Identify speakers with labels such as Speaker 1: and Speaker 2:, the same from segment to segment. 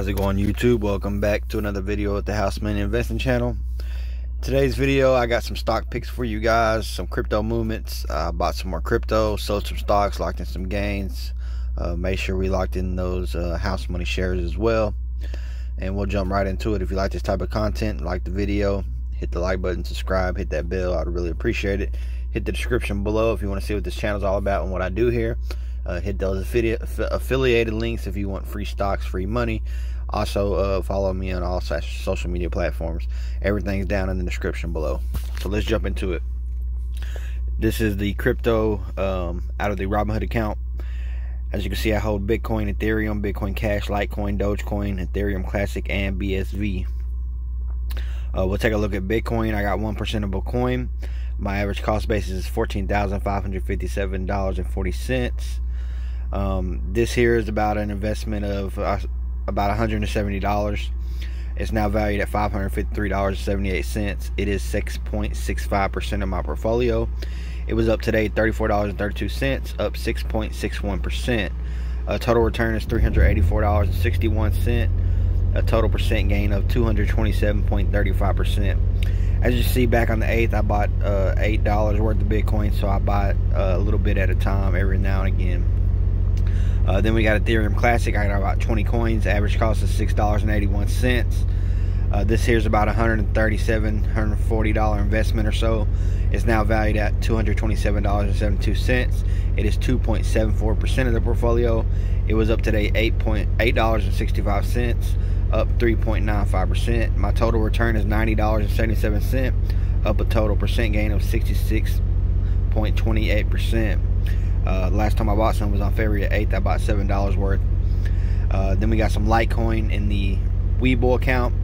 Speaker 1: How's it going YouTube? Welcome back to another video at the House Money Investing channel. Today's video I got some stock picks for you guys, some crypto movements. I uh, bought some more crypto, sold some stocks, locked in some gains. Uh, made sure we locked in those uh, house money shares as well. And we'll jump right into it. If you like this type of content, like the video, hit the like button, subscribe, hit that bell. I'd really appreciate it. Hit the description below if you want to see what this channel is all about and what I do here. Uh, hit those affiliated links if you want free stocks, free money. Also, uh, follow me on all social media platforms. Everything's down in the description below. So let's jump into it. This is the crypto um, out of the Robinhood account. As you can see, I hold Bitcoin, Ethereum, Bitcoin Cash, Litecoin, Dogecoin, Ethereum Classic, and BSV. Uh, we'll take a look at Bitcoin. I got 1% of Bitcoin. My average cost basis is $14,557.40. Um, this here is about an investment of uh, about $170. It's now valued at $553.78. It is 6.65% of my portfolio. It was up today $34.32, up 6.61%. A total return is $384.61. A total percent gain of 227.35%. As you see back on the 8th, I bought uh, $8 worth of Bitcoin, so I buy uh, a little bit at a time every now and again. Uh, then we got Ethereum Classic. I got about 20 coins. Average cost is $6.81. Uh, this here's about $137, $140 investment or so. It's now valued at $227.72. It is 2.74% of the portfolio. It was up today $8.65, up 3.95%. My total return is $90.77, up a total percent gain of 66.28%. Uh, last time I bought some was on February 8th. I bought seven dollars worth. Uh, then we got some Litecoin in the Webull account.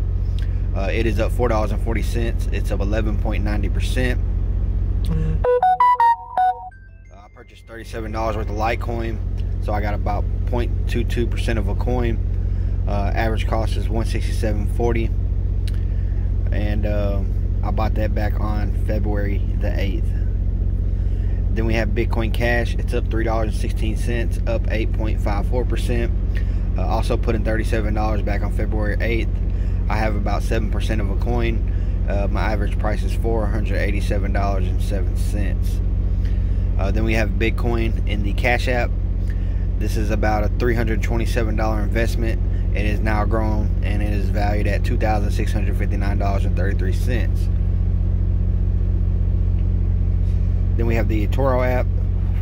Speaker 1: Uh, it is up four dollars and forty cents. It's up 11.90 percent. Uh, I purchased thirty-seven dollars worth of Litecoin, so I got about 0.22 percent of a coin. Uh, average cost is 167.40, and uh, I bought that back on February the 8th. Then we have Bitcoin Cash. It's up $3.16, up 8.54%. Uh, also put in $37 back on February 8th. I have about 7% of a coin. Uh, my average price is $487.07. Uh, then we have Bitcoin in the Cash App. This is about a $327 investment. It is now grown and it is valued at $2,659.33. Then we have the eToro app,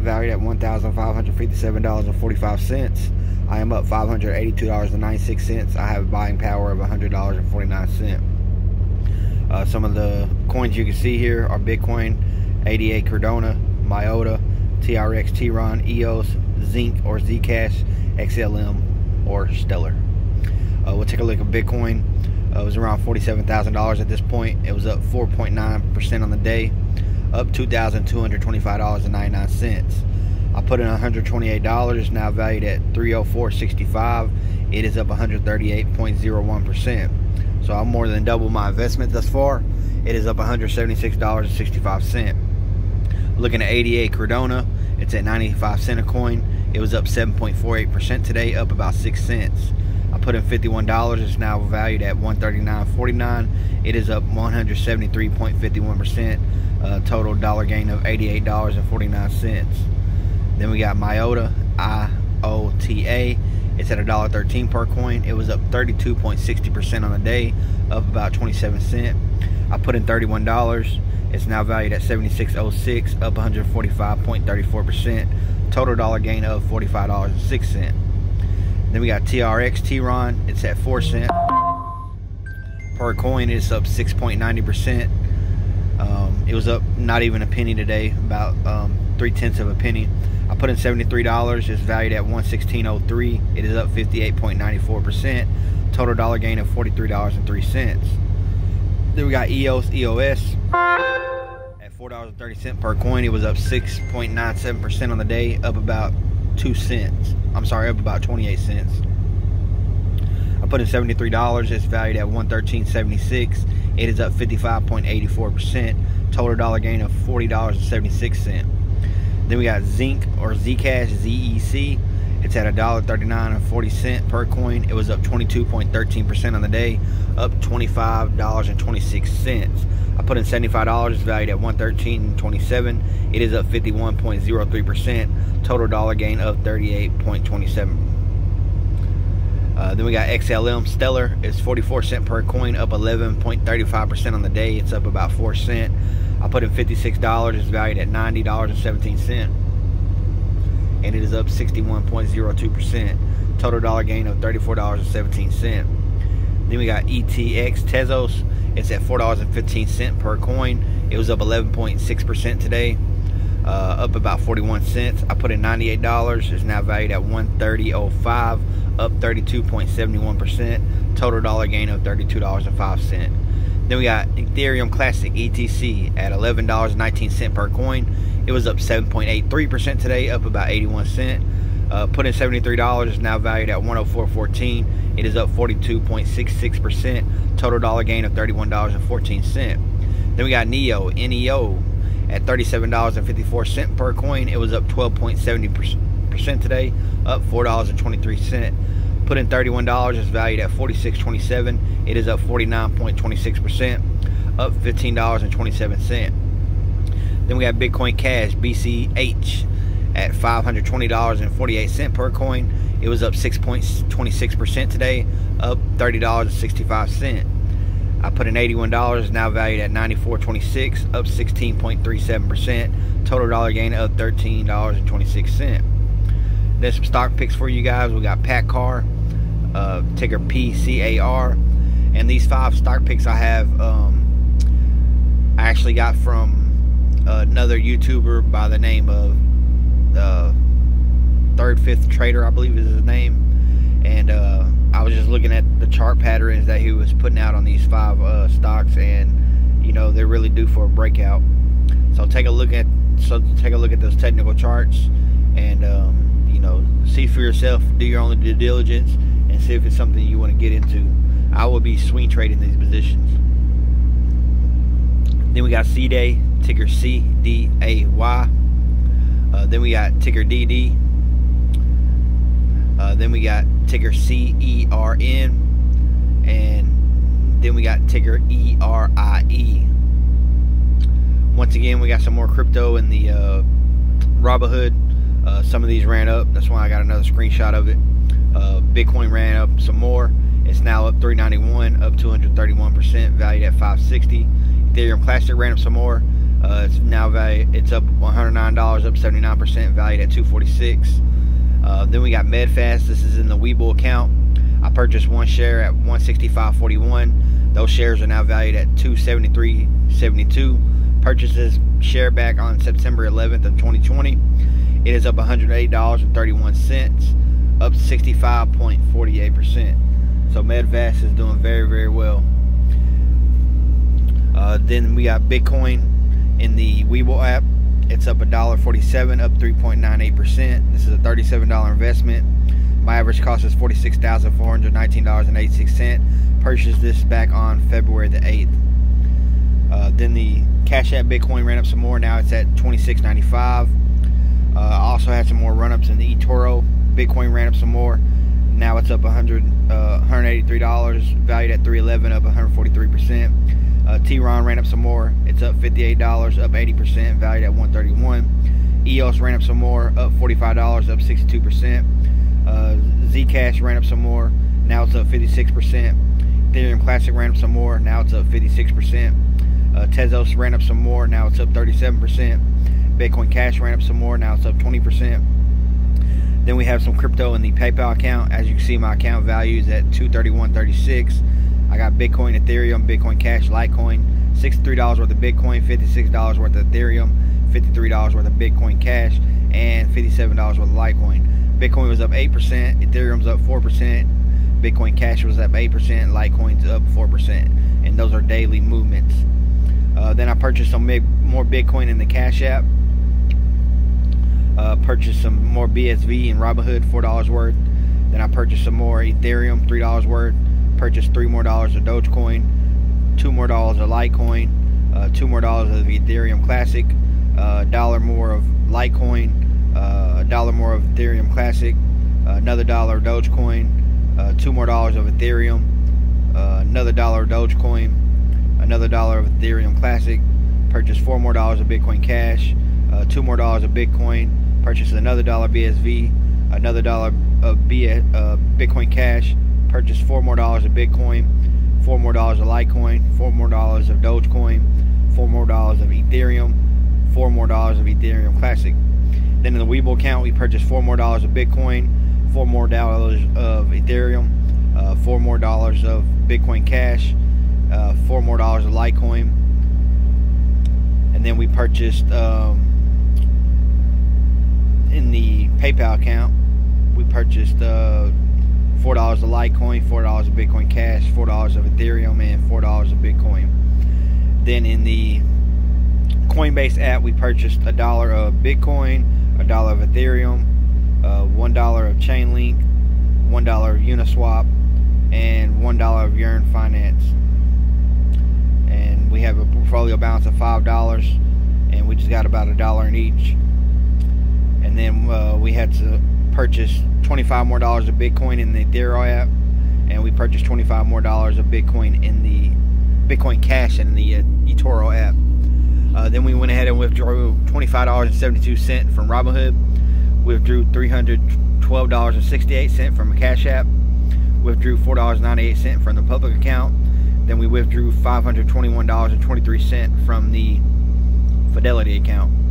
Speaker 1: valued at $1,557.45. I am up $582.96. I have a buying power of $100.49. Uh, some of the coins you can see here are Bitcoin, ADA Cardano, MIOTA, TRX Tron, EOS, Zinc or Zcash, XLM, or Stellar. Uh, we'll take a look at Bitcoin. Uh, it was around $47,000 at this point. It was up 4.9% on the day up $2,225.99. I put in $128, now valued at $304.65. It is up 138.01%. So I'm more than double my investment thus far. It is up $176.65. Looking at ADA Cardano, it's at 95 cent a coin. It was up 7.48% today, up about 6 cents. Put in $51. It's now valued at $139.49. It is up 173.51% uh, total dollar gain of $88.49. Then we got MIOTA, I-O-T-A. It's at $1.13 per coin. It was up 32.60% on the day, up about 27 cents. I put in $31. It's now valued at 76.06, up 145.34%. Total dollar gain of $45.06. Then we got TRX Tron. It's at 4 cent per coin. It's up 6.90%. Um, it was up not even a penny today, about um, three tenths of a penny. I put in $73. It's valued at 116.03. It is up 58.94%. Total dollar gain of $43.03. Then we got EOS EOS at $4.30 per coin. It was up 6.97% on the day, up about 2 cents. I'm sorry, up about 28 cents. I put in $73. It's valued at 113.76. It is up 55.84%. Total dollar gain of $40.76. Then we got Zinc or Zcash, ZEC. It's It's at $1.39 and 40 cent per coin. It was up 22.13% on the day, up $25.26. I put in $75, it's valued at 113.27. It is up 51.03%. Total dollar gain of 38.27. Uh, then we got XLM Stellar. It's 44 cent per coin, up 11.35% on the day. It's up about 4 cent. I put in $56. It's valued at $90.17 and it is up 61.02%. Total dollar gain of $34.17. Then we got ETX Tezos. It's at $4.15 per coin. It was up 11.6% today, uh, up about 41 cents. I put in $98. It's now valued at 130.05, up 32.71%. Total dollar gain of $32.05. Then we got Ethereum Classic ETC at $11.19 per coin. It was up 7.83% today, up about 81 cent. Uh, put in $73 is now valued at 104.14. It is up 42.66%. Total dollar gain of $31.14. Then we got Neo NEO at $37.54 per coin. It was up 12.70% today, up $4.23. Put in $31 is valued at 46.27. It is up 49.26%, up $15.27. Then we got Bitcoin Cash BCH at $520.48 per coin. It was up 6.26% today, up $30.65. I put in $81, is now valued at $94.26, up 16.37%. Total dollar gain of $13.26. There's some stock picks for you guys. We got PACCAR, uh, ticker PCAR, and these five stock picks I have um, I actually got from another YouTuber by the name of uh, Third Fifth Trader, I believe is his name. And uh, I was just looking at the chart patterns that he was putting out on these five uh, stocks, and you know they're really due for a breakout. So take a look at so take a look at those technical charts, and um, you know see for yourself, do your own due diligence, and see if it's something you want to get into. I will be swing trading these positions. Then we got C Day, ticker CDAY. Uh, then we got ticker DD. Uh, then we got ticker CERN. And then we got ticker ERIE. Once again, we got some more crypto in the uh, Robinhood. Uh, some of these ran up. That's why I got another screenshot of it. Uh, Bitcoin ran up some more. It's now up 391, up 231%, valued at 560. Ethereum Classic ran up some more. Uh, it's now valued, it's up $109, up 79%, valued at 246. Uh, then we got Medifast. This is in the Webull account. I purchased one share at 165.41. Those shares are now valued at 273.72. Purchases share back on September 11th of 2020. It is up $108.31, up 65.48%. So Medifast is doing very, very well. Uh, then we got Bitcoin in the Webull app. It's up $1.47, up 3.98%. This is a $37 investment. My average cost is $46,419.86. Purchased this back on February the 8th. Uh, then the Cash App Bitcoin ran up some more. Now it's at $26.95. Uh, also had some more run ups in the eToro. Bitcoin ran up some more. Now it's up 100, uh, $183, valued at 311, up 143%. Uh, Tron ran up some more. It's up $58, up 80%, valued at 131. EOS ran up some more, up $45, up 62%. Uh, Zcash ran up some more. Now it's up 56%. Ethereum Classic ran up some more. Now it's up 56%. Uh, Tezos ran up some more. Now it's up 37%. Bitcoin Cash ran up some more. Now it's up 20%. Then we have some crypto in the PayPal account. As you can see, my account value is at 231.36. I got Bitcoin, Ethereum, Bitcoin Cash, Litecoin, $63 worth of Bitcoin, $56 worth of Ethereum, $53 worth of Bitcoin Cash, and $57 worth of Litecoin. Bitcoin was up 8%, Ethereum's up 4%, Bitcoin Cash was up 8%, Litecoin's up 4%. And those are daily movements. Uh, then I purchased some more Bitcoin in the Cash App. Uh, purchased some more BSV and Robinhood, $4 worth. Then I purchased some more Ethereum, $3 worth purchased three more dollars of Dogecoin, two more dollars of Litecoin, uh, two more dollars of Ethereum Classic, a uh, dollar more of Litecoin, uh, a dollar more of Ethereum Classic, another dollar of Dogecoin, uh, two more dollars of Ethereum, uh, another dollar of Dogecoin, another dollar of Ethereum Classic, purchased four more dollars of Bitcoin Cash, uh, two more dollars of Bitcoin, purchased another dollar BSV, another dollar of B, uh, Bitcoin Cash, purchased four more dollars of Bitcoin, four more dollars of Litecoin, four more dollars of Dogecoin, four more dollars of Ethereum, four more dollars of Ethereum Classic. Then in the Webull account, we purchased four more dollars of Bitcoin, four more dollars of Ethereum, uh, four more dollars of Bitcoin Cash, uh, four more dollars of Litecoin, and then we purchased um, in the PayPal account, we purchased uh, four dollars of Litecoin, four dollars of Bitcoin Cash, four dollars of Ethereum, and four dollars of Bitcoin. Then in the Coinbase app, we purchased a dollar of Bitcoin, a dollar of Ethereum, uh, one dollar of Chainlink, one dollar of Uniswap, and one dollar of Yearn Finance. And we have a portfolio balance of five dollars, and we just got about a dollar in each. And then uh, we had to purchase 25 more dollars of Bitcoin in the Ethereum app, and we purchased 25 more dollars of Bitcoin in the Bitcoin Cash in the uh, eToro app. Uh, then we went ahead and withdrew $25.72 from Robinhood, withdrew $312.68 from a Cash App, withdrew $4.98 from the public account, then we withdrew $521.23 from the Fidelity account.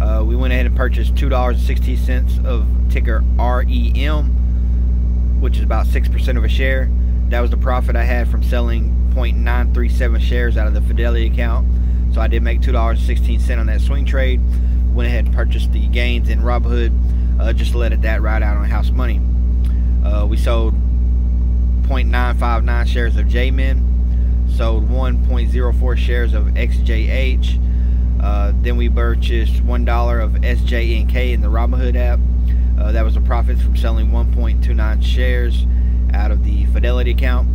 Speaker 1: Uh, we went ahead and purchased $2.16 of ticker REM, which is about 6% of a share. That was the profit I had from selling 0.937 shares out of the Fidelity account. So I did make $2.16 on that swing trade. Went ahead and purchased the gains in Robinhood uh, just let it that ride out on house money. Uh, we sold 0.959 shares of JMIN, sold 1.04 shares of XJH. Uh, then we purchased $1 of SJNK in the Robinhood app. Uh, that was the profits from selling 1.29 shares out of the Fidelity account.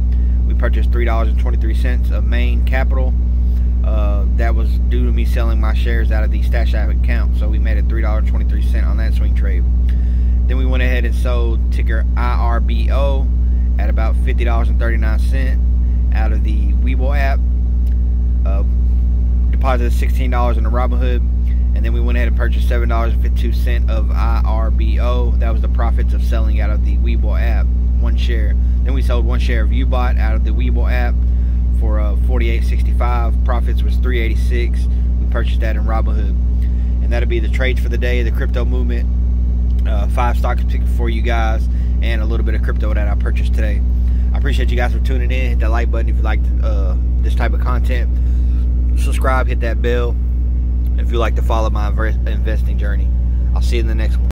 Speaker 1: We purchased $3.23 of Main Capital. Uh, that was due to me selling my shares out of the Stash App account. So we made a $3.23 on that swing trade. Then we went ahead and sold ticker IRBO at about $50.39 out of the Webull app. Uh, deposited $16 in the Robinhood. And then we went ahead and purchased $7.52 of IRBO. That was the profits of selling out of the Webull app, one share. Then we sold one share of Ubot out of the Webull app for uh, 48.65. Profits was 386. We purchased that in Robinhood, and that'll be the trades for the day. The crypto movement, uh, five stocks picked for you guys, and a little bit of crypto that I purchased today. I appreciate you guys for tuning in. Hit that like button if you like uh, this type of content. Subscribe, hit that bell if you like to follow my investing journey. I'll see you in the next one.